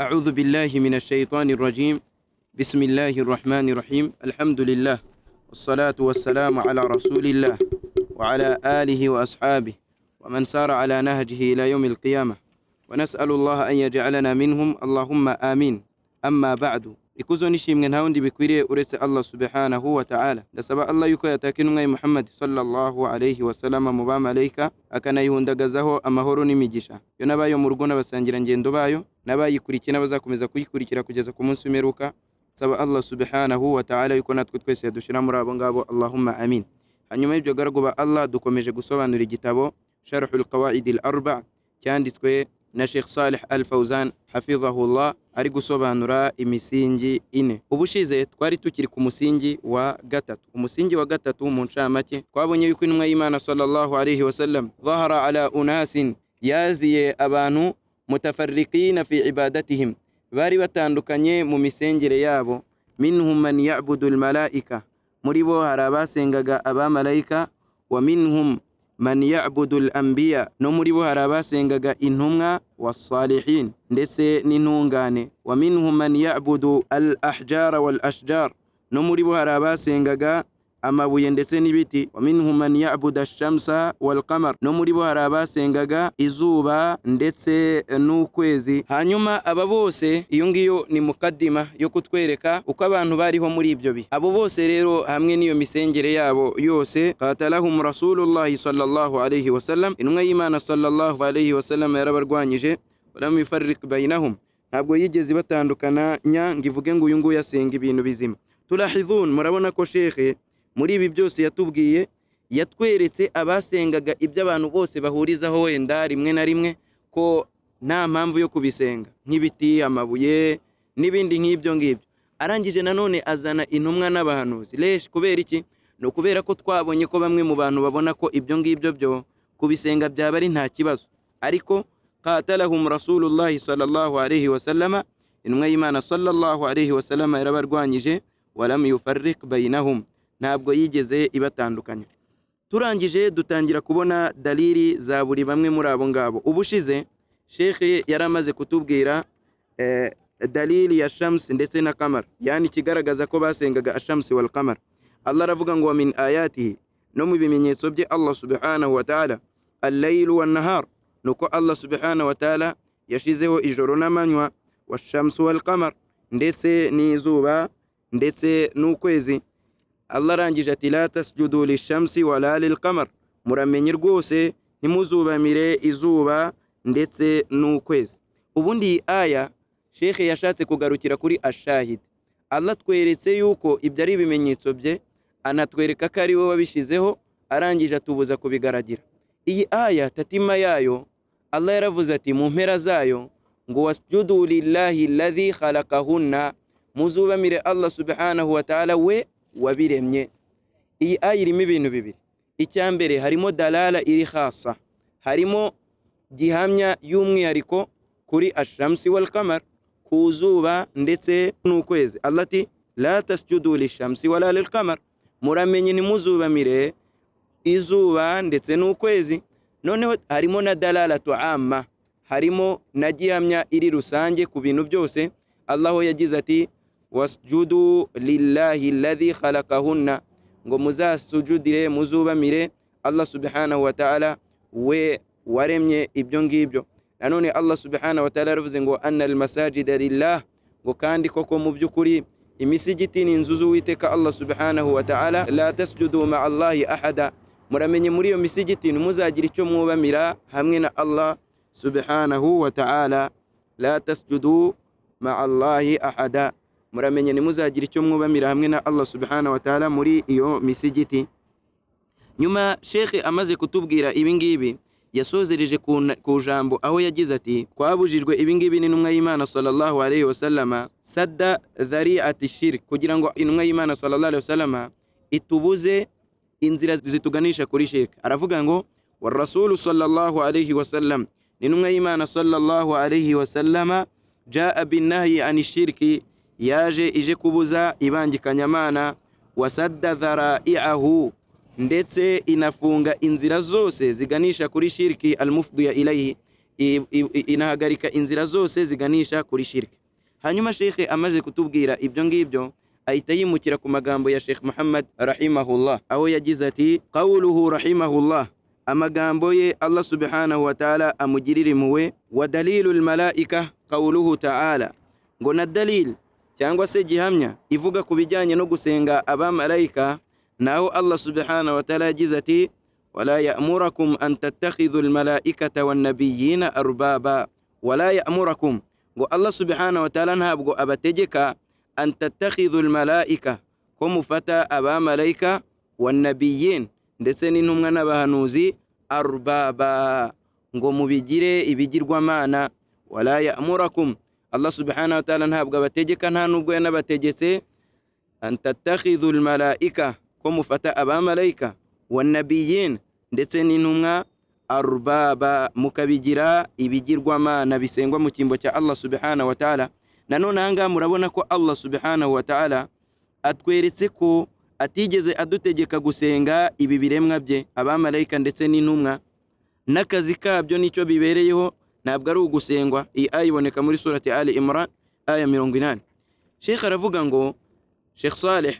أعوذ بالله من الشيطان الرجيم بسم الله الرحمن الرحيم الحمد لله والصلاة والسلام على رسول الله وعلى آله وأصحابه ومن سار على نهجه إلى يوم القيامة ونسأل الله أن يجعلنا منهم اللهم آمين أما بعد ikuzo nishimwe nta wundi bikwiriye uretse allah subhanahu wa ta'ala ndasaba allah yuko yataka intumwa muhammad sallallahu alayhi wa sallama mu bamarayika akanayihundagazaho amahoro n'imigisha yo n'abayo mu rugo n'abasangirangendo bayo n'abayikurikiye n'abazakomeza kuyikurikira kugeza ku munsi w'imperuka saba allah subhanahu wa ta'ala yuko natwe twese yadushira muri abo ngabo allahumma amin hanyuma y'ibyo garagu ba allah dukomeje gusobanura igitabo sharhul qawaid al arba cyanditswe na Sheikh Saleh Al Fauzan hafidhahullah ari gusobanura imisingi ine ubushize twari tukiri ku musingi wa gatatu umusingi wa gatatu mu ncamake twabonye yuko intumwa y'Imana sallallahu alayhi wasallam dhahara ala unasin yaziye abantu متفرقين في عبادتهم. باري وتاندوكاني مميسنجر يابو. منهم من يعبد الملائكة. مريبو هرابا سنگاغا أبا ملائكة. ومنهم من يعبد الأنبياء. نمريبو هرابا سنگاغا إنهم والصالحين. ندسي ننونغاني ومنهم من يعبد الأحجار والأشجار. نمريبو هرابا سنگاغا amabuye ndetse n'ibiti. Wa minhum man ya'budu ash-shamsa wal qamar. No muri bo hari abasengaga izuba ndetse n'ukwezi. Hanyuma aba bose iyo ngiyo ni mukaddima yo kutwereka uko abantu bariho muri ibyo bihe. Abo bose rero hamwe n'iyo misengere yabo yose qatalahum rasulullah sallallahu alayhi wa sallam. Intumwa y'imana sallallahu alayhi wa sallam yarabarwanyije. Walam yufarriq bainahum ntabwo yigeze batandukana nya ngo ivuge ngo uyu nguyu asenga ibintu bizima. Turahidhun murabona ko shekhe muri ibi byose yatubwiye yatweretse abasengaga ibyo abantu bose bahurizaho wenda rimwe na rimwe ko nta mpamvu yo kubisenga. Nk'ibiti amabuye n'ibindi nk'ibyo ngibyo. Arangije nanone azana intumwa n'abahanuzi. Reshi kubera iki? Ni ukubera ko twabonye ko bamwe mu bantu babona ko ibyo ngibyo byo kubisenga byaba ari nta kibazo. Ariko qatalahum rasulullahi sallallahu alayhi wa sallama intumwa y'imana sallallahu alayhi wa sallama yarabarwanyije yufarriq bainahum ntabwo yigeze ibatandukanya. Turangije dutangira kubona dalili za buri bamwe muri abo ngabo. Ubushize shekhe yari amaze kutubwira eh, dalili ya shamsi ndetse na kamara yani ikigaragaza ko basengaga ashamsi wal kamara allah aravuga ngo wa min ayatihi. No mu bimenyetso bye allah subhanahu wa ta'ala allaylu wan nahar nuko allah subhanahu wa ta'ala yashizeho ijoro n'amanywa washamsu wal kamara ndetse n'izuba ndetse n'ukwezi. Allah arangije ati la tasjudu lishamsi wala lilqamar muramenye rwose ntimuzubamire izuba ndetse n'ukwezi. Ubundi iyi aya shekhe yashatse kugarukira kuri ashahid allah tweretse yuko ibyo ari ibimenyetso bye anatwereka ko ari we wabishyizeho arangije atubuza kubigaragira. Iyi aya tatima yayo allah yaravuze ati mu mpera zayo ngo wasjudu lillahi ladhi khalakahunna muzubamire allah subhanahu wa ta'ala we wabiremye. Iyi aya irimo ibintu bibiri. Icya mbere harimo dalala iri khasa harimo gihamya y'umwihariko kuri ashamsi wal kamar ku zuba ndetse n'ukwezi. Allah ati la tasjudu lishamsi wala lilkamar muramenye ntimuzubamire izuba ndetse n'ukwezi. Noneho harimo na dalalatu amma harimo na gihamya iri rusange ku bintu byose. Allah yagize ati wasjudu lillahi alladhi khalaqahunna ngo muzasujudire muzubamire allah subhanahu wa ta'ala we waremye ibyo ngibyo nanone allah subhanahu wa ta'ala yaravuze ngo anna almasajida lillah ngo kandi koko mu by'ukuri imisigiti ni inzu z'uwiteka allah subhanahu wa ta'ala la tasjudu ma'a allahi ahada muramenye muri iyo misigiti ntimuzagira icyo mwubamira hamwe na allah subhanahu wa ta'ala la tasjudu ma'a allahi ahada muramenye ntimuzagira icyo mwubamira hamwe na allah subhanahu wa ta'ala muri iyo misigiti nyuma shekhe amaze kutubwira ibingibi yasozereje ku jambo aho yagize ati twabujijwe ibingibi n'intumwa y'imana sallallahu alayhi wasallama sadda dhari'ati shirk kugira ngo intumwa y'imana sallallahu alayhi wasallama itubuze inzira zituganisha kuri shirk aravuga ngo warasulu sallallahu alayhi wasallam n'intumwa y'imana sallallahu alayhi wasallama jaa binnahi ani shirki yaje ije kubuza ibangikanyamana wasadda dhara'i'ahu ndetse inafunga inzira zose ziganisha kuri shiriki almufdiya ilayhi i- i- inahagarika inzira zose ziganisha kuri shirki. Hanyuma shekhe amaze kutubwira ibyo ngibyo ahita yimukira ku magambo ya Sheikh Muhammad rahimahullah. Aho yagize ati qawluhu rahimahullah. Amagambo ye Allah subhanahu wa ta'ala amugirira impuhwe wa dalilul malaika qawluhu ta'ala. Ngo na dalil cyangwa se gihamya ivuga ku bijyanye no gusenga abamarayika naho Allah subhanahu wa ta'ala yagize ati wala ya'murakum an tattakhidhu almalaikata wan nabiyina arbaba wala ya'murakum ngo Allah subhanahu wa ta'ala ntabwo abategeka an tattakhidhu almalaika ko mufata abamarayika wan nabiyin ndetse n'intumwa n'abahanuzi arbaba ngo mubigire ibigirwamana wala ya'murakum Allah subhanahu wa ta'ala ntabwo abategeka nta nubwo yanabategetse. An tattakhidhu almalaika ko mufata abamarayika wanabiyin ndetse n'intumwa. Arbaba mukabigira ibigirwamana bisengwa mu cyimbo cya Allah subhanahu wa ta'ala. Nanone aha ngaha murabona ko Allah subhanahu wa ta'ala atweretse ko atigeze adutegeka gusenga ibi biremwa bye abamarayika ndetse n'intumwa. N'akazi kabyo ni cyo bibereyeho ntabwo ari ugusengwa. Iyi aya iboneka muri surati ali imran aya mirongo inani. Shekh aravuga ngo shekh saleh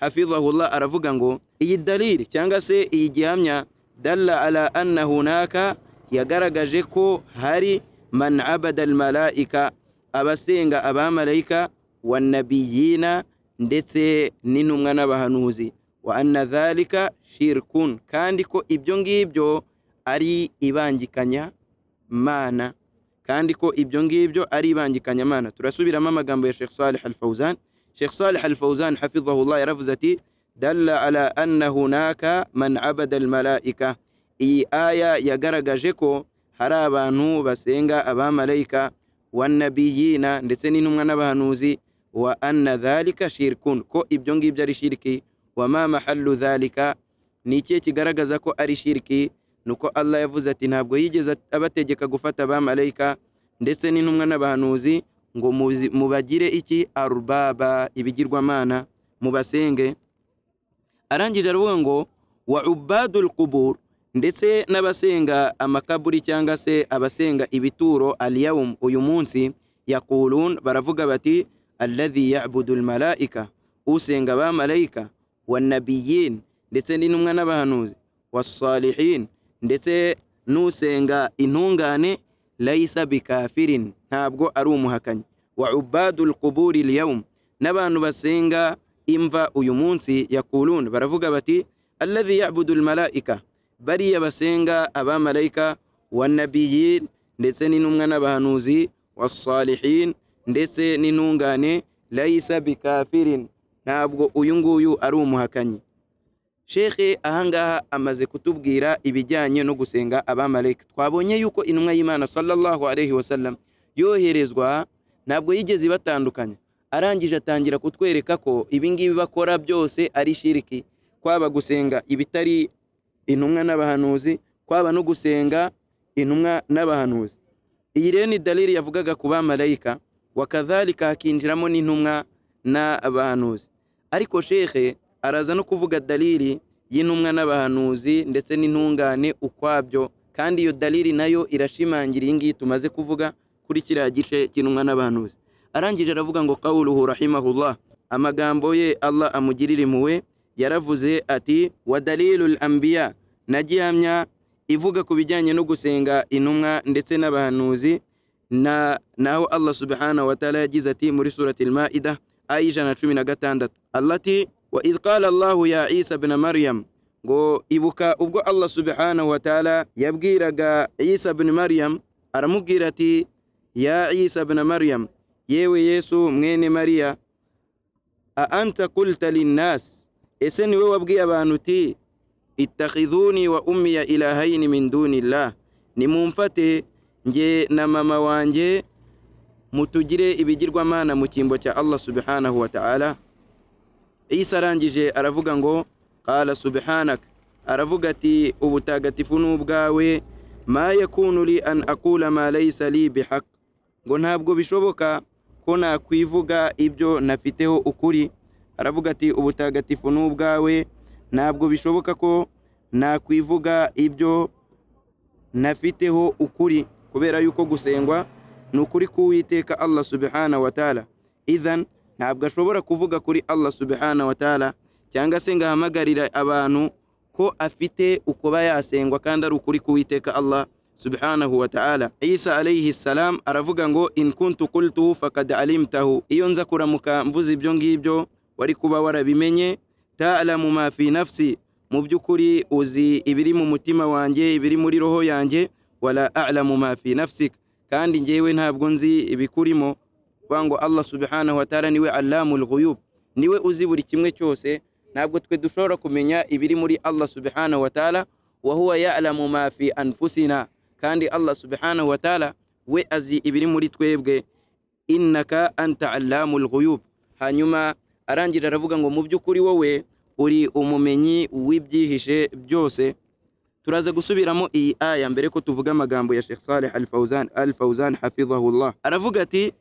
hafidhahullah aravuga ngo iyi dalili cyangwa se iyi gihamya dalla ala anna hunaka yagaragaje ko hari man abada almalaika abasenga abamarayika wanabiyina ndetse n'intumwa n'abahanuzi. Wa anna dhalika shirkun. Kandi ko ibyo ngibyo ari ibangikanya mana kandi ko ibyo ngibyo ari ibangikanya mana turasubiramo amagambo ya Sheikh Salih Al-Fawzan Sheikh Salih Al-Fawzan hafidhahullah yaravuze ati dalla ala anna hunaka man abada almalaika iyi aya yagaragaje ko hari abantu basenga abamarayika wanabiyina ndetse n'intumwa n'abahanuzi wa anna dhalika shirkun ko ibyo ngibyo ari shirki wa ma mahallu dhalika ni ikihe kigaragaza ko ari shirki nuko Allah yavuze ati ntabwo yigeze abategeka gufata abamarayika ndetse n'intumwa n'abahanuzi ngo mubagire iki? Arubaba ibigirwamana mubasenge. Arangije aravuga ngo wa ubadul qubur ndetse n'abasenga amakaburi cyangwa se abasenga ibituro aliyawum uyu munsi yakulun baravuga bati alladhi ya'budu almalaika usenga abamarayika wanabiyin ndetse n'intumwa n'abahanuzi wasalihin ndetse n'usenga intungane layisa bikafirin ntabwo ari umuhakanyi. Wa ubadul quburi liyawum n'abantu basenga imva uyu munsi yakulun baravuga bati alladhi ya'budu almalaika bariya basenga abamarayika wanabiyin ndetse n'intumwa n'abahanuzi wasalihin ndetse n'intungane layisa bikafirin ntabwo uyu nguyu ari umuhakanyi. Shekhe ahangaha amaze kutubwira ibijyanye no gusenga abamarayika twabonye yuko intumwa y'imana sallallahu alaihi wasallam yoherezwa ntabwo yigeze ibatandukanya. Arangije atangira kutwereka ko ibingibi bakora byose ari shiriki. Kwaba gusenga ibitari intumwa n'abahanuzi kwaba no gusenga intumwa n'abahanuzi. Iyi rero ni dalili yavugaga ku bamarayika wakadhalika hakinjiramo n'intumwa n'abahanuzi. Ariko shekhe araza no kuvuga dalili y'intumwa n'abahanuzi ndetse n'intungane ukwabyo kandi iyo dalili na yo irashimangira iyi ngiyi tumaze kuvuga kuri kiriya gice cy'intumwa n'abahanuzi. Arangije aravuga ngo qawluhu rahimahullah. Amagambo ye Allah amugirira impuhwe yaravuze ati wa dalilul anbiya. Na gihamya ivuga ku bijyanye no gusenga intumwa ndetse n'abahanuzi na naho Allah subhanahu wa ta'ala yagize ati muri surati al-Ma'idah aya ijana na cumi na gatandatu. Allah ati وإذ قال الله يا عيسى بن مريم غو إبوكا أبغو الله سبحانه وتعالى يبغي رقا عيسى بن مريم. أرمقيرتي يا عيسى بن مريم يوي يسو مين مريا؟ أأنت قلت للناس إسن وابغي أبانتي اتخذوني وأمي إلهين من دون الله. نمونفتي نجي نماما وانجي متجري إبجير مانا متيمبوشا الله سبحانه وتعالى. Isa arangije aravuga ngo qala subhanak. Aravuga ati ubutagatifu n'ubwawe ma yakunu li an aqula ma laysa li ngo ntabwo bishoboka ko nakwivuga ibyo nafiteho ukuri. Aravuga ati ubutagatifu n'ubwawe ntabwo bishoboka ko nakwivuga ibyo nafiteho ukuri. Kubera yuko gusengwa ni ukuri k'uwiteka allah subhanahu wa ta'ala. Idhan ntabwo ashobora kuvuga kuri allah subhanahu wa ta'ala cyangwa se ngo ahamagarire abantu ko afite ukuba yasengwa kandi ari ukuri k'uwiteka allah subhanahu wa ta'ala. Isa alayhi salam aravuga ngo in kuntu qultuhu fakad alimtahu. Iyo nza kuramuka mvuze ibyo ngibyo wari kuba warabimenye ta'lamu ma fi nafsi mu by'ukuri uzi ibiri mu mutima wanjye ibiri muri roho yanjye wala a'lamu ma fi nafsik. Kandi njyewe ntabwo nzi ibikurimo. Kuvuga ngo allah subhanahu wa ta'ala ni we allamul ghuyub ni we uzi buri kimwe cyose ntabwo twe dushobora kumenya ibiri muri allah subhanahu wa ta'ala wa huwa ya'lamu ma fi anfusina kandi allah subhanahu wa ta'ala we azi ibiri muri twebwe. Innaka anta allamul ghuyub. Hanyuma arangira aravuga ngo mu by'ukuri wowe uri umumenyi w'ibyihishe byose. Turaza gusubiramo iyi aya mbere ko tuvuga amagambo ya Sheikh Saleh Al-Fawzan Al-Fawzan hafidhahullah aravuga ati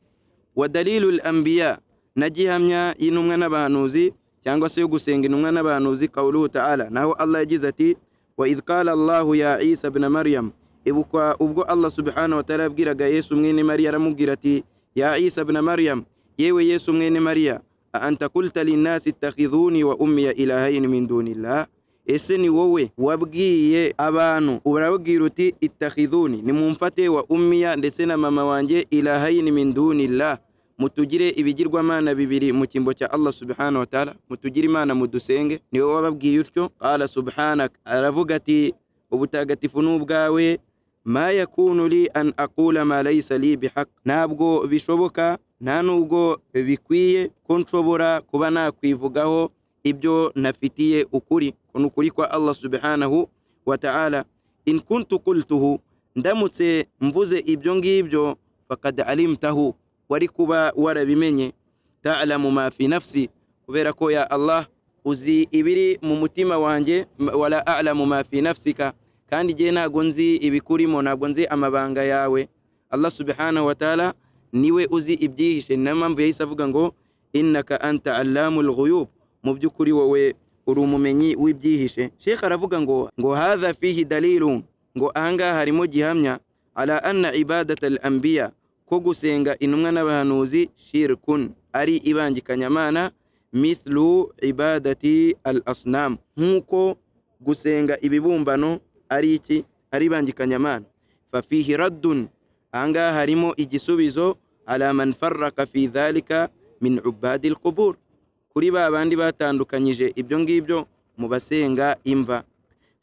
wa dalilu al-anbiya na gihamya y'intumwa n'abahanuzi cyangwa se yo gusenga intumwa n'abahanuzi qawluhu ta'ala. Naho Allah yagize ati wa idh qala Allahu ya Isa ibn Maryam ibuka ubwo Allah subhanahu wa ta'ala yabwiraga Yesu mwene Mariya aramubwira ati ya Isa ibn Maryam yewe Yesu mwene Mariya a anta qulta linnasi ittakhidhuni wa ummiya ilahayn min dunillah? Ese ni wowe wabwiye abantu urabwira uti ittakhidhuni nimumfate wa ummiya ndetse na mama wanjye ilahayn min dunillah mutugire ibigirwamana bibiri mu kimbo cya Allah subhanahu wa ta'ala mutugire imana mudusenge. Ni wowe wababwiye utyo qala subhanak aravuga ati ubutagatifu ni ubwawe. Ma yakunu li an aqula ma laysa li bihaq. Ntabwo bishoboka nta nubwo bikwiye ko nshobora kuba nakwivugaho ibyo nafitiye ukuri. Ni ukuri kwa Allah subhanahu wa ta'ala in kuntu qultuhu ndamutse mvuze ibyo ngibyo fakad alimtahu. Wari kuba warabimenye. Ta'lamu ma fi nafsi kubera ko ya Allah uzi ibiri mu mutima wanjye wala a'lamu ma fi nafsika. Kandi jye ntago nzi ibikurimo ntabwo nzi amabanga yawe. Allah subhanahu wa ta'ala ni we uzi ibyihishe. Ni na yo mpamvu yahise avuga ngo innaka anta allamul ghuyub. Mu by'ukuri wowe uri umumenyi w'ibyihishe. Sheikh aravuga ngo ngo hadha fihi dalilun. Ngo ahangaha harimo gihamya ala anna ibadata al anbiya. Ko gusenga intumwa n'abahanuzi shirkun ari ibangikanyamana mithlu ibadati al asnam nk'uko gusenga ibibumbano ari iki? Ari ibangikanyamana. Fafihi raddun ahangaha harimo igisubizo ala man farraka fi dhalika min ubadi qubur. Kuri ba bandi batandukanyije ibyo ngibyo mu basenga imva.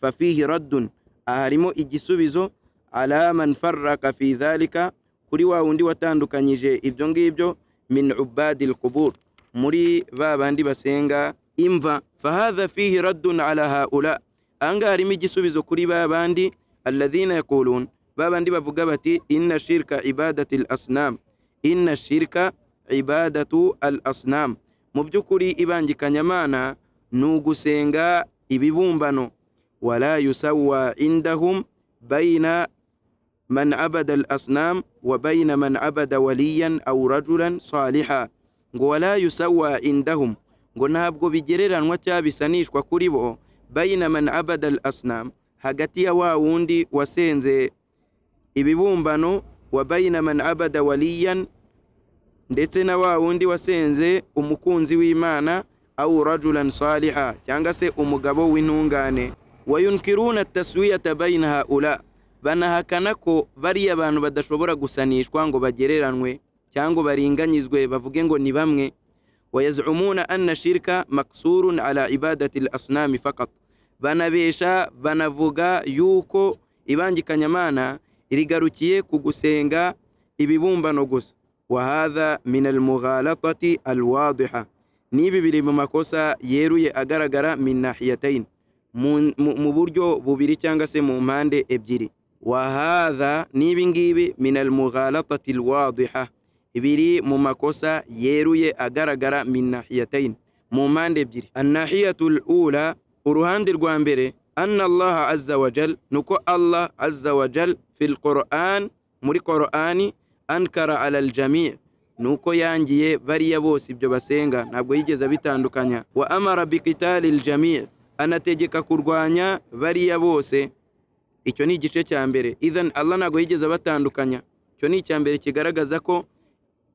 Fafihi raddun aha harimo igisubizo ala man farraka fi dhalika kuri wa wundi watandukanyije ibyo ngibyo min ubadi qubur muri ba bandi basenga imva fahadha fihi raddun ala haula ahangaha harimo igisubizo kuri ba bandi alladhina yaqulun babandi bavuga bati inna shirka ibadati al asnam inna shirka ibadatu al asnam mu by'ukuri ibangikanyamana ni ugusenga ibibumbano wala yusawa indahum bayna من عبد الأصنام وبين من عبد وليا أو رجلا صالحا. ولا يسوى عندهم. قلنا بجرير أنواع بسنيش وكوريبو بين من عبد الأصنام. هجتي واوندي وسينزي. إبيبون وبين من عبد وليا. ndetse na wa wundi wasenze umukunzi w'imana au rajulan saliha cyangwa se umugabo w'intungane wayunkiruna banahakana ko bariya abantu badashobora gusanishwa ngo bagereranwe cyangwa baringanyizwe bavuge ngo ni bamwe. Wayazumuna anna shirka maksurun ala ibadati al asnami fakat banabesha banavuga yuko ibangikanyamana rigarukiye ku gusenga ibibumbano gusa. Wa hadha min almughalatati alwadiha. N'ibi biri mu makosa yeruye agaragara min nahiyatayn. Mu buryo bubiri cyangwa se mu mpande ebyiri. وهذا نيبنجيب من المغالطة الواضحة. إبري ممكوسا يروي أجر من ناحيتين. ممان دبجري الناحية الأولى قرآن درقوانبري أن الله عز وجل نكو الله عز وجل في القرآن مري قرآني أنكر على الجميع. نوكو يانجي بريا بوسي بجبا سينغا نابو يجي زبيتا وأمر بقتال الجميع. أنا تجيكا كورغوانيا بريا بوسي. Icyo ni igice cya mbere. Idhan allah ntabwo yigeze abatandukanya. Icyo ni icya mbere kigaragaza ko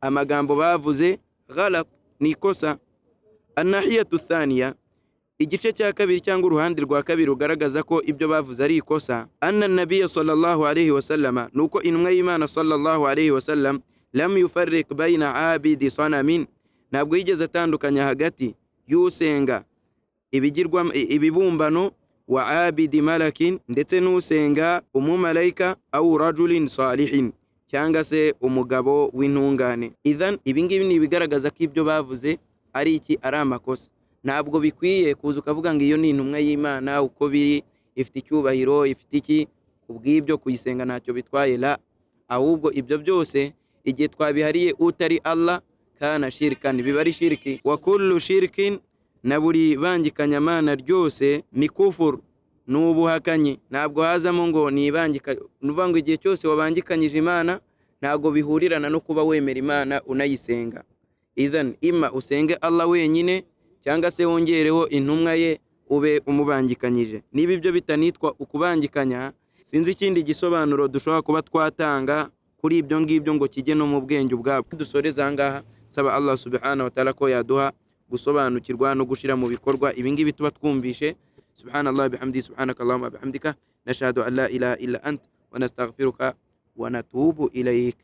amagambo bavuze ghalat ni ikosa. Anahiyatu thaniya igice cya kabiri cyangwa uruhande rwa kabiri rugaragaza ko ibyo bavuze ari ikosa. Anna nabiya sallallahu alayhi wasallama ni uko intumwa y'imana sallallahu alayhi wasallam lam yufarrik bayina abidi sanamin ntabwo yigeze atandukanya hagati. Y'usenga ibigirwa ibibumbano wa abidi malakin ndetse n'usenga umumalayika au rajulin salihin cyangwa se umugabo w'intungane. Idhan ibingibi ni ibigaragaza ko ibyo bavuze ari iki? Ari amakosa. Ntabwo bikwiye kuza ukavuga ngo iyo ni intumwa y'imana uko biri ifite icyubahiro ifite iki? Ku bw'ibyo kuyisenga ntacyo bitwaye la. Ahubwo ibyo byose igihe twabihariye utari allah kana shirikani biba ari shiriki wa kullu na buri bangikanyamana ryose ni kufuru ni ubuhakanyi ntabwo hazamo ngo ni ukuvuga ngo igihe cyose wabangikanyije imana ntabwo bihurirana no kuba wemera imana unayisenga. Idhan ima usenge allah wenyine cyangwa se wongereho intumwa ye ube umubangikanyije. Niba ibyo bitanitwa ukubangikanya sinzi ikindi gisobanuro dushobora kuba twatanga kuri ibyo ngibyo ngo kijye no mu bwenge ubwabwo. Dusoreza aha ngaha nsaba allah subhanahu wa ta'ala ko yaduha gusobanukirwa no gushyira mu bikorwa ibingibi tuba twumvishe subhanallah bihamdi subhanaka allahumma bihamdika nashhadu an la ilaha illa ant wa nastaghfiruka wa natubu ilayk